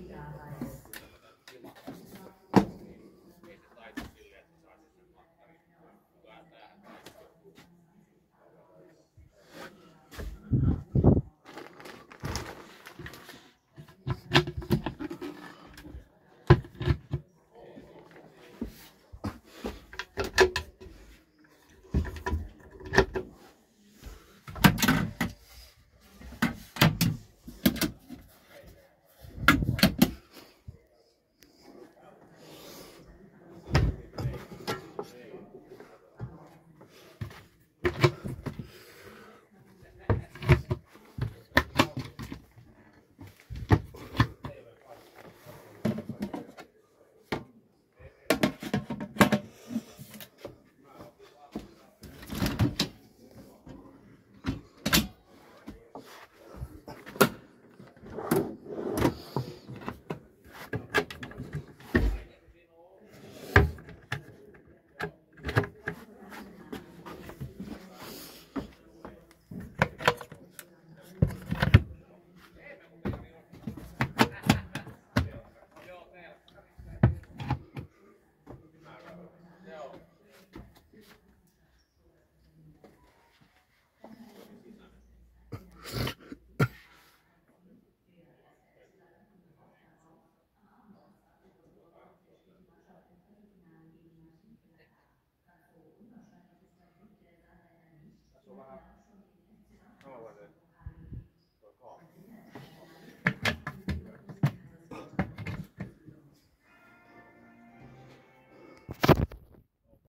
Trustee Donahue?